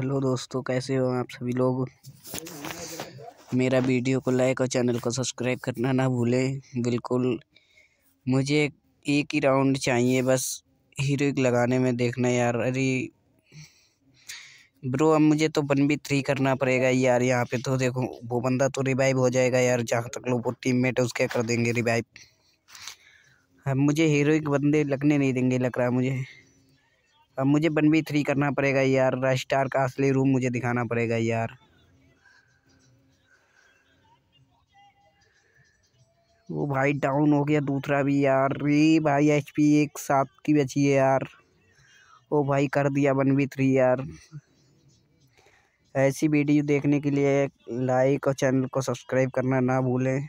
Hello दोस्तों, कैसे हो आप सभी लोग? मेरा वीडियो को लाइक और चैनल को सब्सक्राइब करना ना भूलें। बिल्कुल, मुझे एक ही राउंड चाहिए, बस हीरोइक लगाने में देखना यार। अरे, ब्रो, अब मुझे तो वन बी थ्री करना पड़ेगा यार यहाँ पे तो। देखो, वो बंदा तो रिवाइव हो जाएगा यार, जहाँ तक लोग वो टीम है, उसके कर देंगे रिवाइव अब मुझे हीरोइक बंदे लगने नहीं देंगे, लग रहा मुझे। अब मुझे वन बी थ्री करना पड़ेगा यार। स्टार का असली रूम मुझे दिखाना पड़ेगा यार। वो भाई डाउन हो गया दूसरा भी यार। रे भाई एच पी एक सात की बची है यार। ओ भाई, कर दिया वन बी थ्री यार। ऐसी वीडियो देखने के लिए लाइक और चैनल को सब्सक्राइब करना ना भूलें।